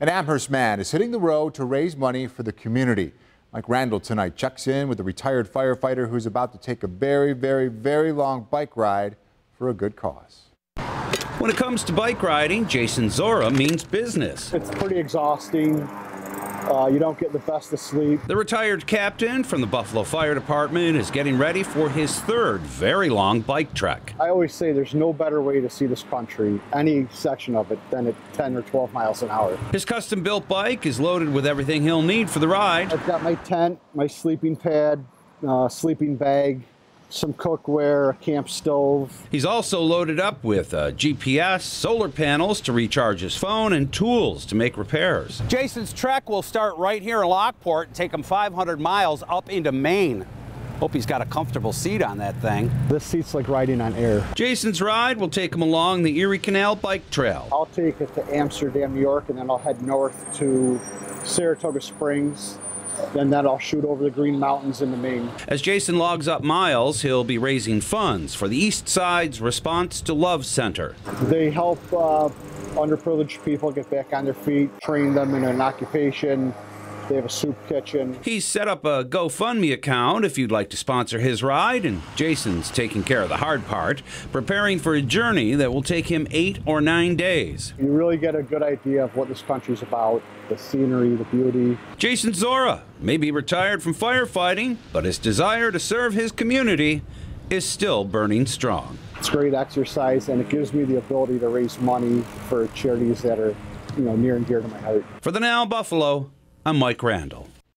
An Amherst man is hitting the road to raise money for the community. Mike Randall tonight checks in with a retired firefighter who's about to take a very, very, very long bike ride for a good cause. When it comes to bike riding, Jason Czora means business. It's pretty exhausting. Uh, you don't get the best of sleep. The retired captain from the Buffalo Fire Department is getting ready for his third very long bike trek. I always say there's no better way to see this country, any section of it, than at 10 or 12 miles an hour. His custom built bike is loaded with everything he'll need for the ride. I've got my tent, my sleeping pad, uh, sleeping bag, some cookware, a camp stove. He's also loaded up with uh, GPS, solar panels to recharge his phone, and tools to make repairs. Jason's trek will start right here in Lockport and take him 500 miles up into Maine. Hope he's got a comfortable seat on that thing. This seat's like riding on air. Jason's ride will take him along the Erie Canal Bike Trail. I'll take it to Amsterdam, New York, and then I'll head north to Saratoga Springs, then that I'll shoot over the Green Mountains into Maine. As Jason logs up miles, he'll be raising funds for the East Side's Response to Love Center. They help uh, underprivileged people get back on their feet, train them in an occupation, they have a soup kitchen. He's set up a GoFundMe account if you'd like to sponsor his ride, and Jason's taking care of the hard part, preparing for a journey that will take him eight or nine days. You really get a good idea of what this country's about the scenery, the beauty. Jason Czora may be retired from firefighting, but his desire to serve his community is still burning strong. It's great exercise, and it gives me the ability to raise money for charities that are, you know, near and dear to my heart. For the Now Buffalo, I'm Mike Randall.